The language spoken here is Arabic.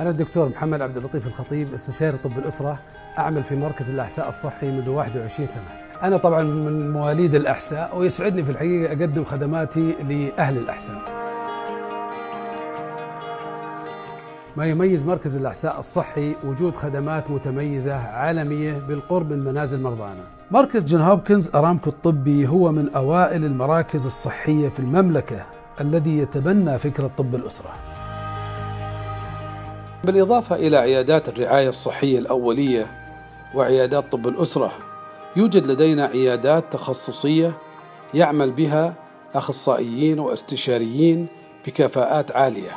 أنا الدكتور محمد عبد اللطيف الخطيب استشاري طب الأسرة أعمل في مركز الأحساء الصحي منذ 21 سنة. أنا طبعا من مواليد الأحساء ويسعدني في الحقيقة أقدم خدماتي لأهل الأحساء. ما يميز مركز الأحساء الصحي وجود خدمات متميزة عالمية بالقرب من منازل مرضانا. مركز جون هوبكنز أرامكو الطبي هو من أوائل المراكز الصحية في المملكة الذي يتبنى فكرة طب الأسرة. بالإضافة إلى عيادات الرعاية الصحية الأولية وعيادات طب الأسرة يوجد لدينا عيادات تخصصية يعمل بها أخصائيين واستشاريين بكفاءات عالية.